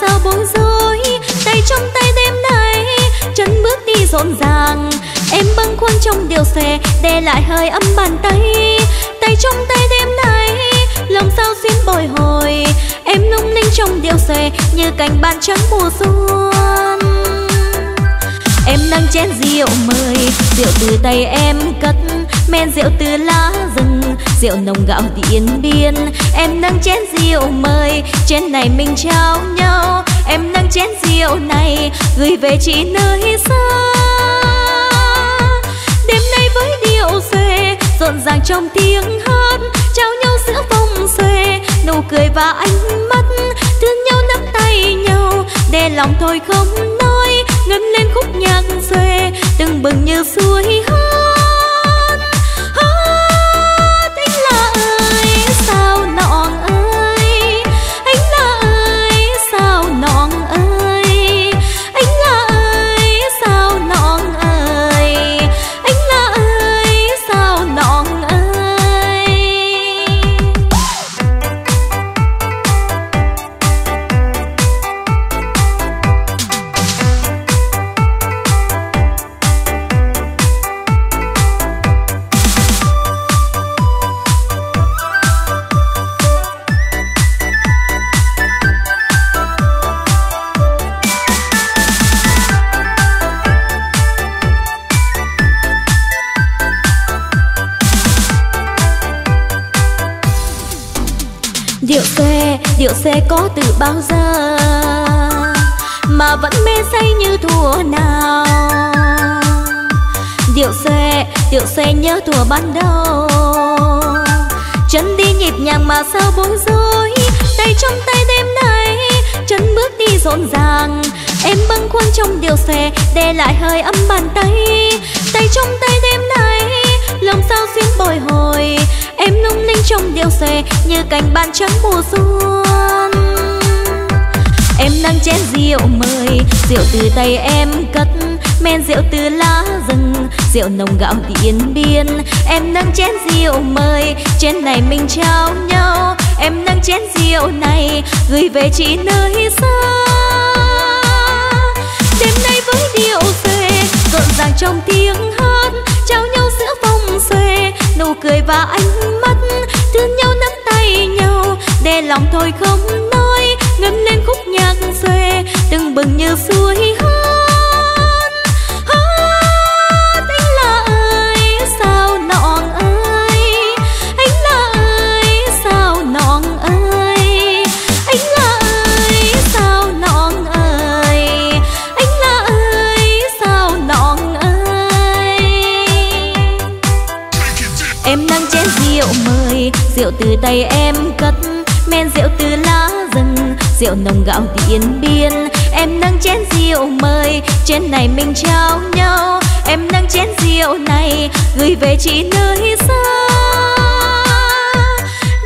sao bối rối, Tay trong tay đêm nay, Chân bước đi rộn ràng. Em bâng khuâng trong điều xe Để lại hơi ấm bàn tay. Tay trong tay đêm nay, Lòng sao xuyên bồi hồi. Em lung linh trong điều xe Như cành ban trắng mùa xuân. Em nâng chén rượu mời, Rượu từ tay em cất, Men rượu từ lá rừng Rượu nồng gạo điện biên. Em nâng chén rượu mời Chén này mình trao nhau. Em nâng chén rượu này, Gửi về chị nơi xa. Đêm nay với điệu xòe Rộn ràng trong tiếng hát. Trao nhau giữa vòng xòe Nụ cười và ánh mắt. Thương nhau nắm tay nhau, Để lòng thôi không nói. Ngân lên khúc nhạc xòe Từng bừng như suối hát. Rộn ràng. Em bâng khuâng trong điều xe để lại hơi ấm bàn tay. Tay trong tay đêm nay, lòng sao xuyên bồi hồi. Em lung linh trong điều xe như cành ban trắng mùa xuân. Em nâng chén rượu mời, rượu từ tay em cất. Men rượu từ lá rừng, rượu nồng gạo điện biên. Em nâng chén rượu mời, chén này mình trao nhau. Em nâng chén rượu này, gửi về chị nơi xa đêm nay với điệu xòe, rộn ràng trong tiếng hát, trao nhau giữa vòng xòe. Nụ cười và ánh mắt thương nhau nắm tay nhau, để lòng thôi không nói ngân lên khúc nhạc xòe. Từng bừng như suối hát rượu em cất men rượu từ lá rừng, rượu nồng gạo điện biên. Em nâng chén rượu mời chén này mình trao nhau. Em nâng chén rượu này, gửi về chị nơi xa.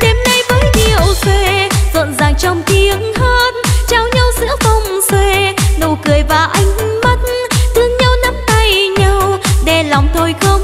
Đêm nay với điệu xòe rộn ràng trong tiếng hát. Trao nhau giữa vòng xòe nụ cười và ánh mắt. Thương nhau nắm tay nhau, để lòng thôi không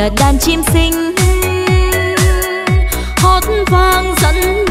kìa đàn chim xinh. Hót vang dẫn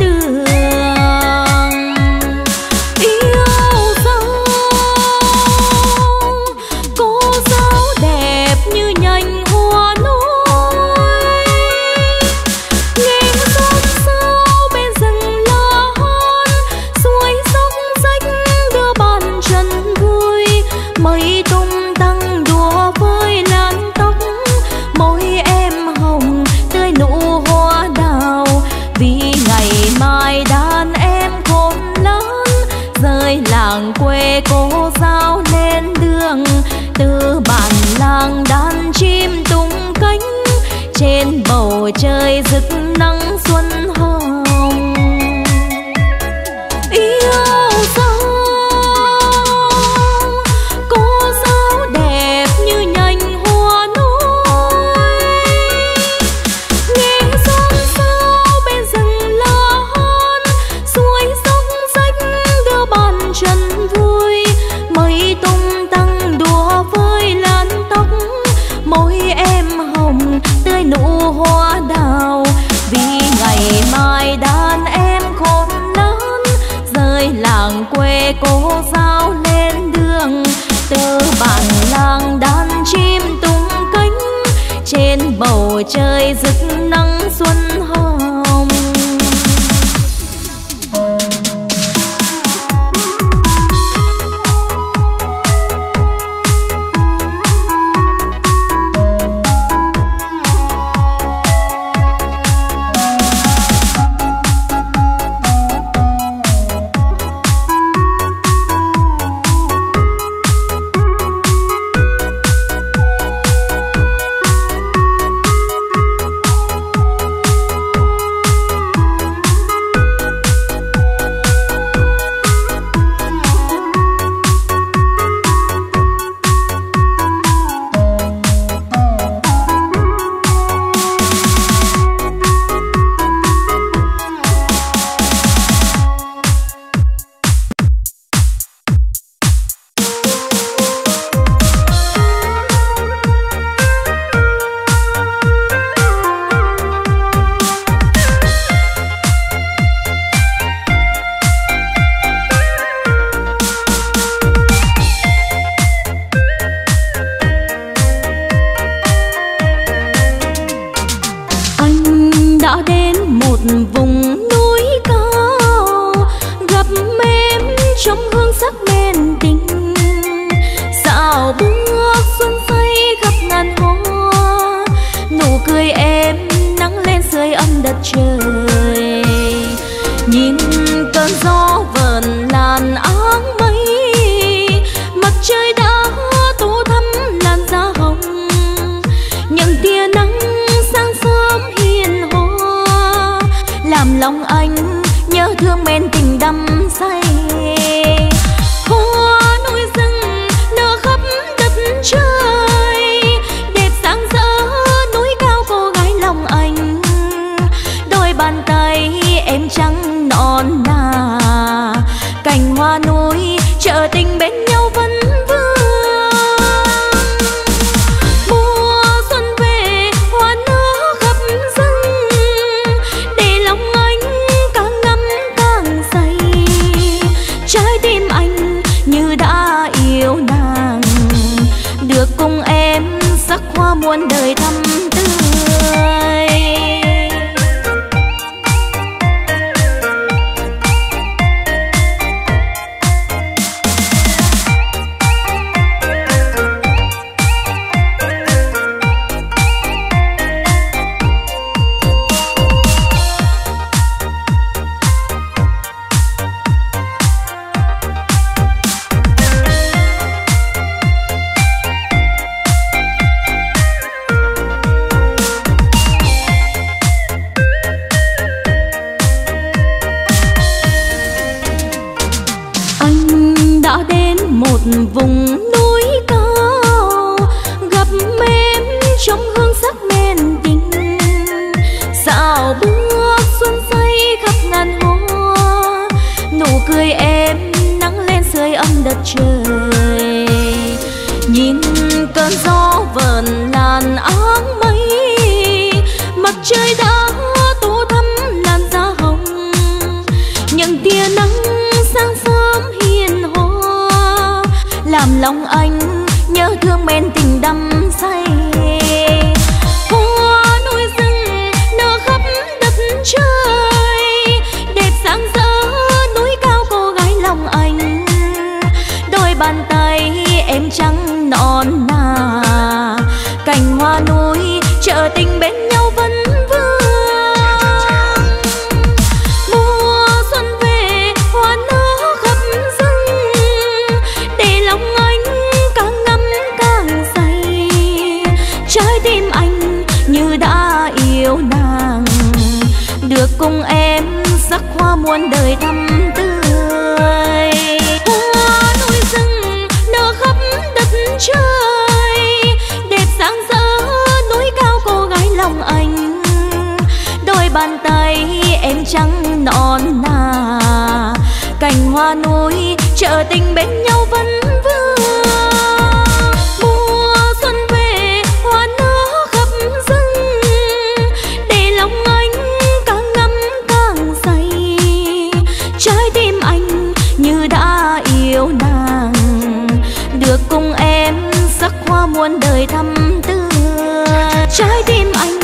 muôn đời thắm tươi. Trái tim anh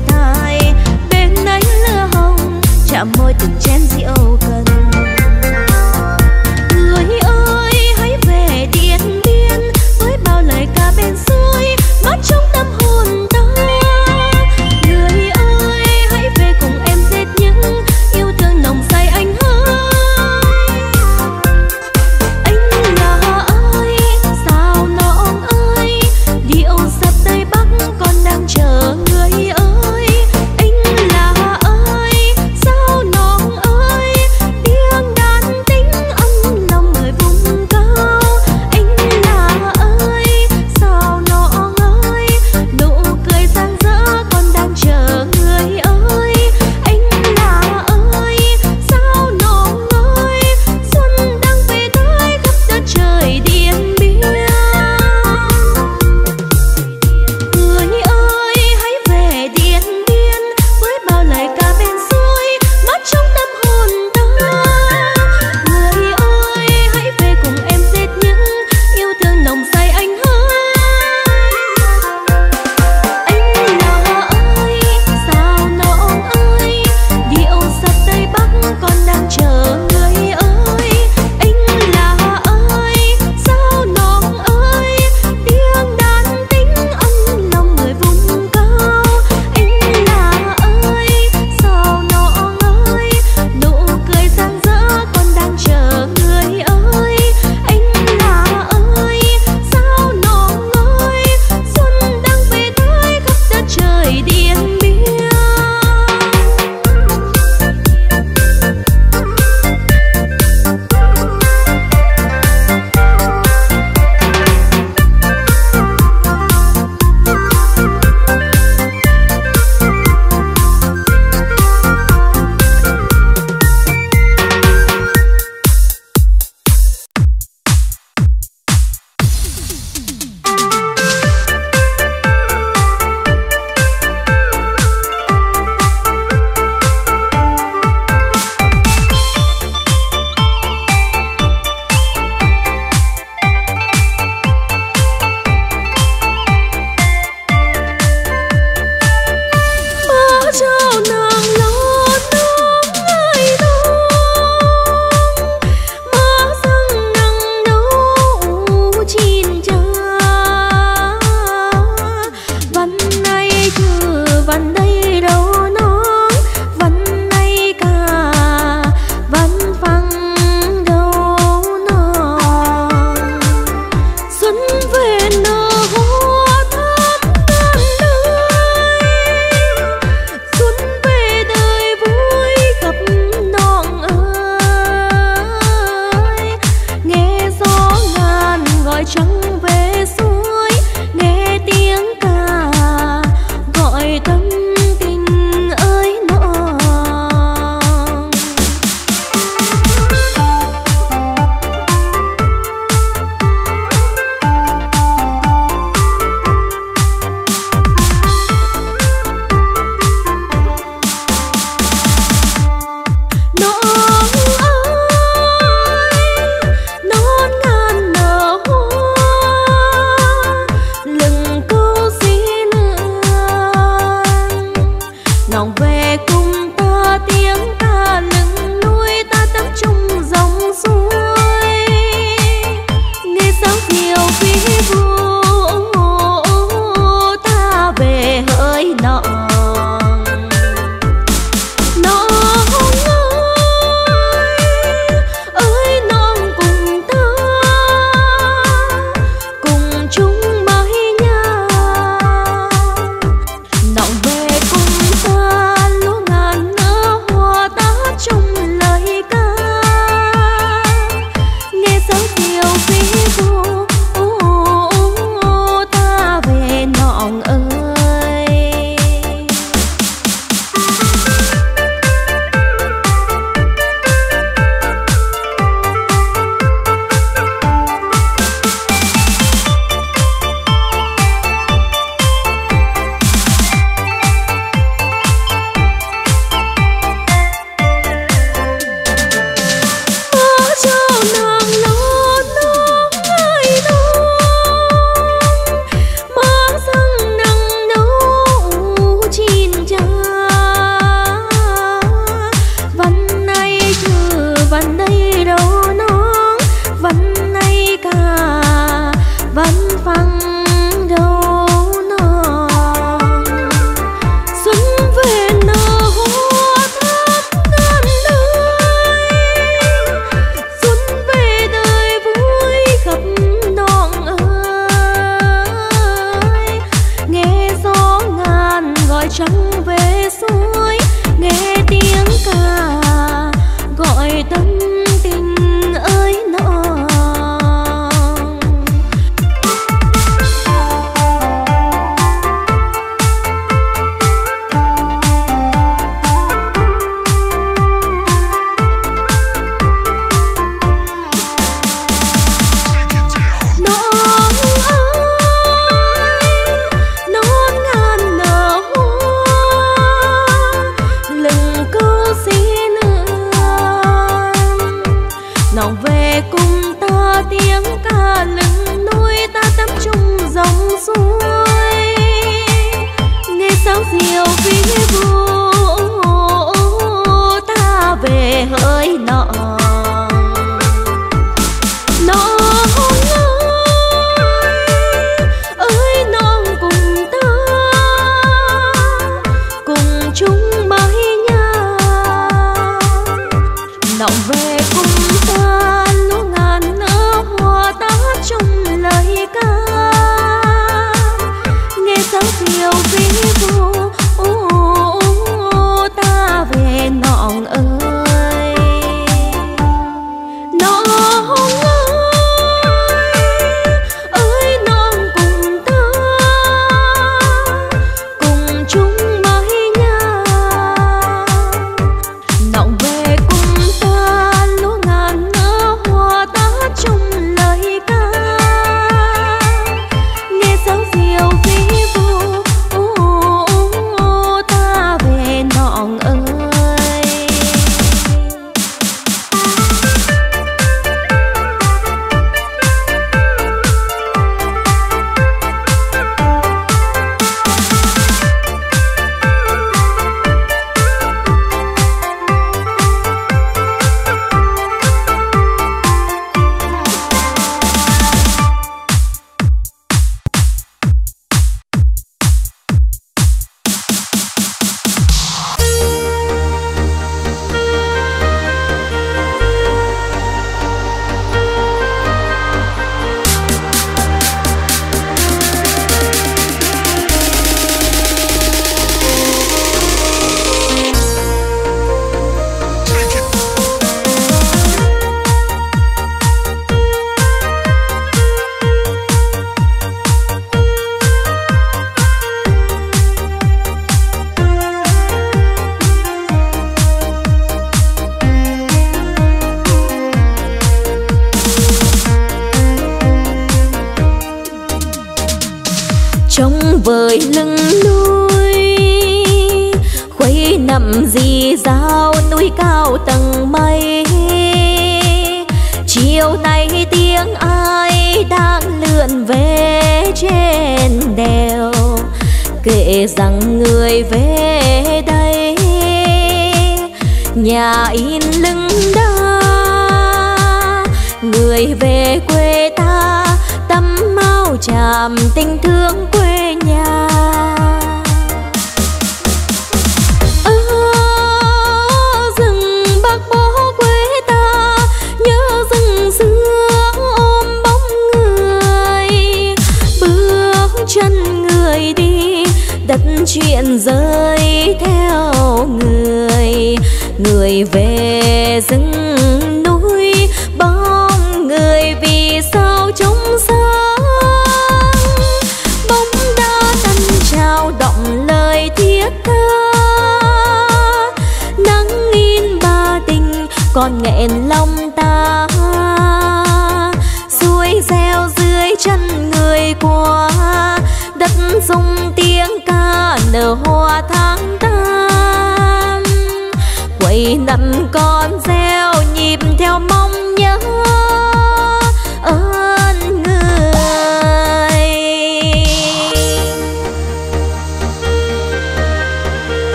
thai bên ánh lửa hồng chạm môi từng chén rượu cần. chúng kể rằng người về đây. Nhà in lưng đã người về quê ta tâm mau chạm tình thương chuyện rơi theo người. Người về rừng núi, bóng người vì sao chúng sáng bóng đá tân trao động lời thiết tha. Nắng in ba tình, còn nghẹn lòng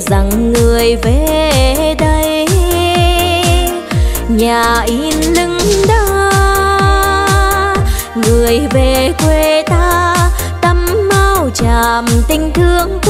rằng người về đây. Nhà in lưng đá người về quê ta tâm mau chạm tình thương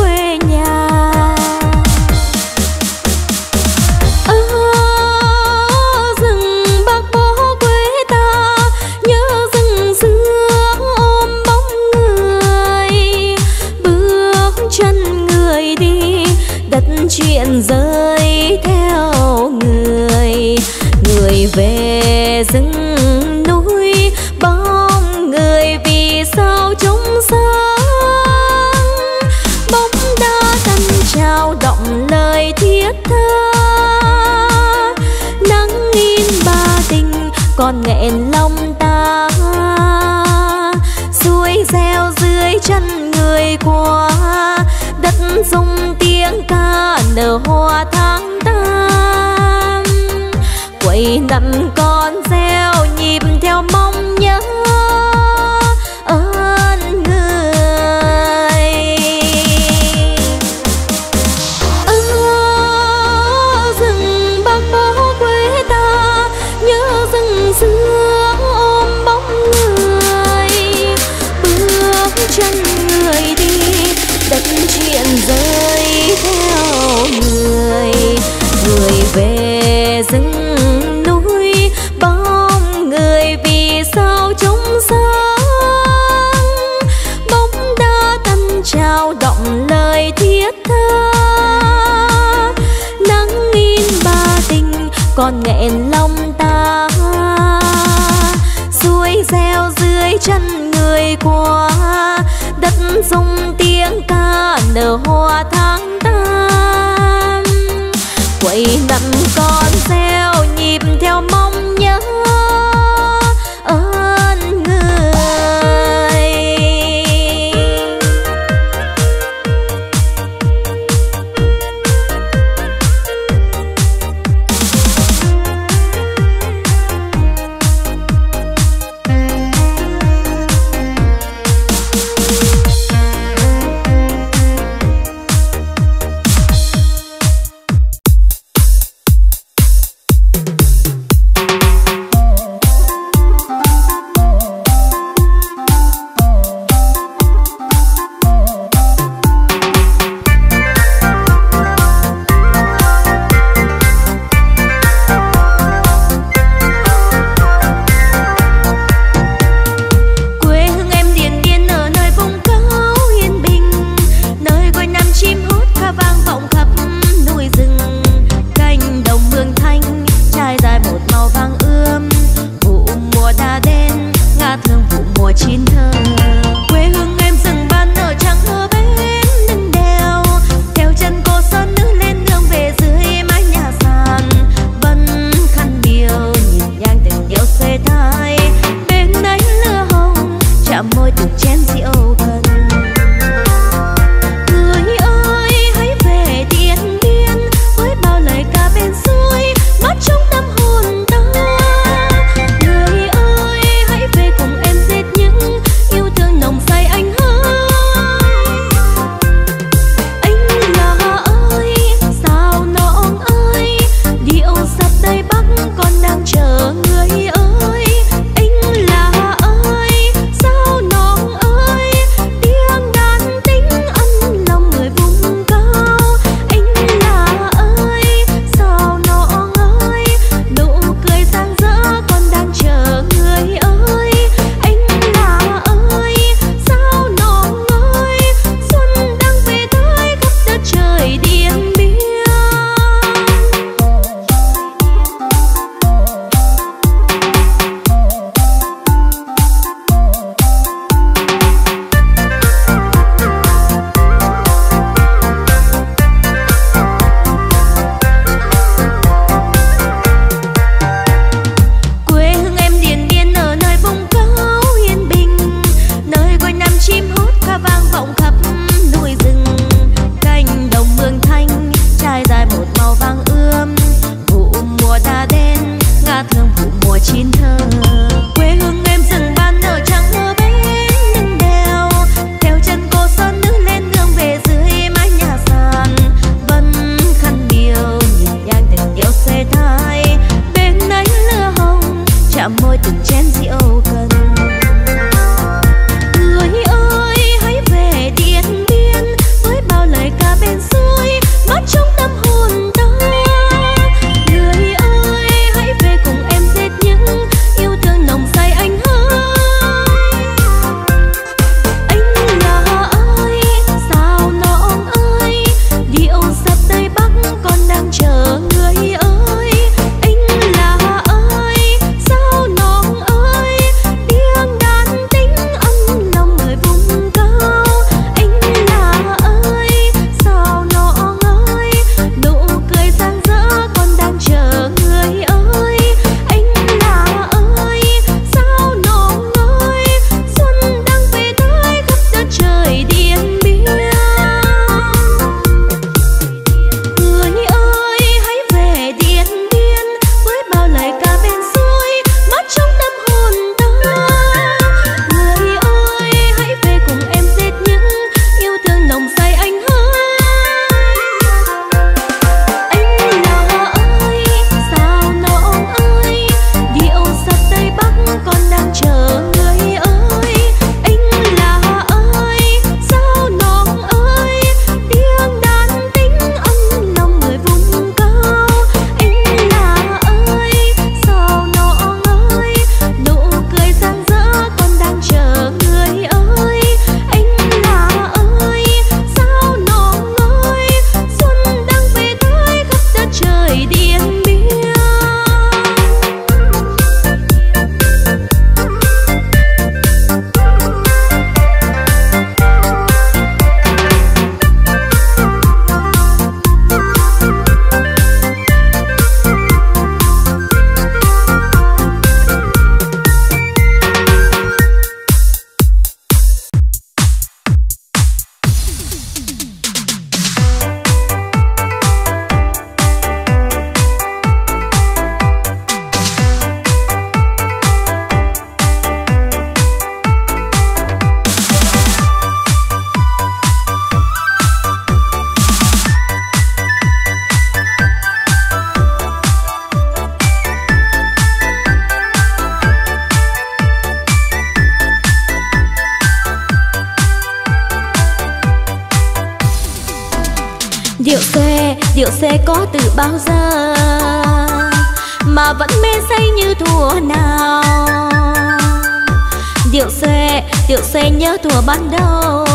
nhớ thuở ban đầu.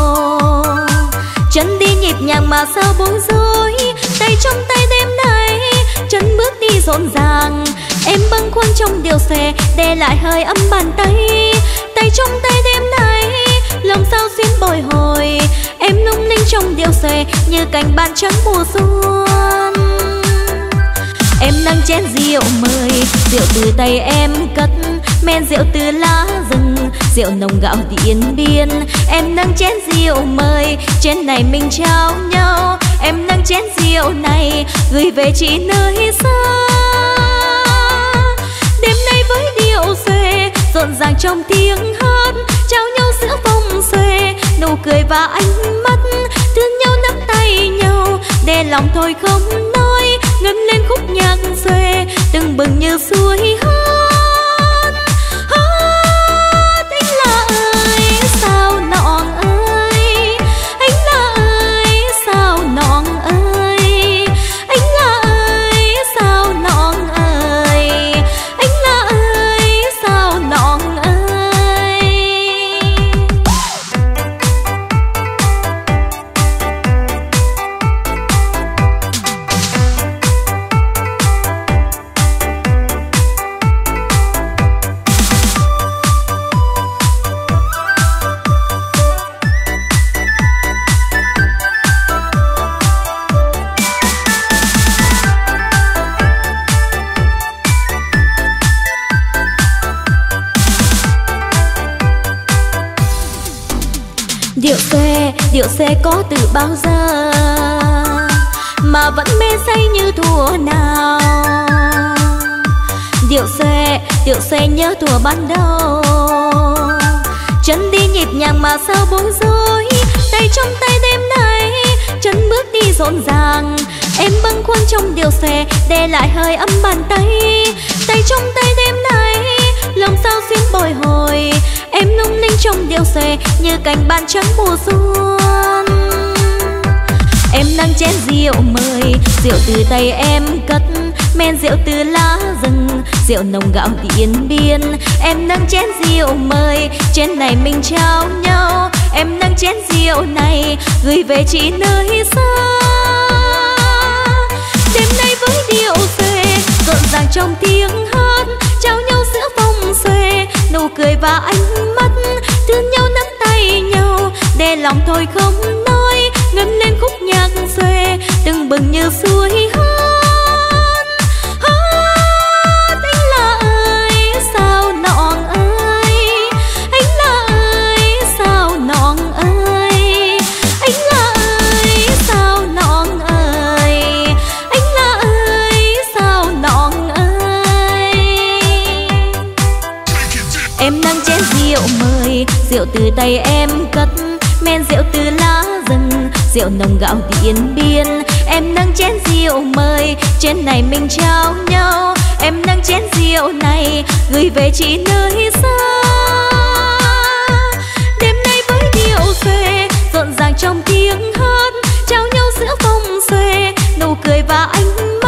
Chân đi nhịp nhàng mà sao bối rối. Tay trong tay đêm nay, chân bước đi rộn ràng. Em bâng khuâng trong điều xòe đè lại hơi ấm bàn tay. Tay trong tay đêm nay, lòng sao xuyên bồi hồi. Em lung linh trong điều xòe, như cành ban trắng mùa xuân. Em nâng chén rượu mời, rượu từ tay em cất. Men rượu từ lá rừng rượu nồng gạo điện biên. Em nâng chén rượu mời chén này mình trao nhau. Em nâng chén rượu này, gửi về chị nơi xa. Đêm nay với điệu xuề rộn ràng trong tiếng hát. Trao nhau giữa vòng xuề nụ cười và ánh mắt. Thương nhau nắm tay nhau, để lòng thôi không nói. Ngân lên khúc nhạc xuề từng bừng như suối hát. Rượu điệu xe nhớ thuở ban đầu. Chân đi nhịp nhàng mà sao bối rối. Tay trong tay đêm nay, chân bước đi rộn ràng. Em bâng khuâng trong điều xe, để lại hơi ấm bàn tay. Tay trong tay đêm nay, lòng sao xuyên bồi hồi. Em lung linh trong điều xe, như cành ban trắng mùa xuân. Em đang chén rượu mời, rượu từ tay em cất men rượu từ lá rừng, rượu nồng gạo điện biên. Em nâng chén rượu mời chén này mình trao nhau. Em nâng chén rượu này, gửi về chị nơi xa. Đêm nay với điệu về rộn ràng trong tiếng hát. Trao nhau giữa vòng xuề nụ cười và ánh mắt. Thương nhau nắm tay nhau, để lòng thôi không nói. Ngân lên khúc nhạc xuề từng bừng như suối hát. nồng gạo điện biên. Em nâng chén rượu mời, trên này mình trao nhau. Em nâng chén rượu này, gửi về chị nơi xa. Đêm nay với điệu xê rộn ràng trong tiếng hát, trao nhau giữa vòng xuê nụ cười và ánh